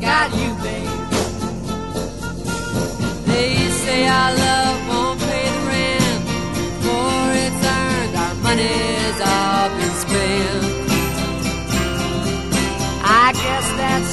got you, babe. They say our love won't pay the rent, for it's earned, our money's all been spent. I guess that's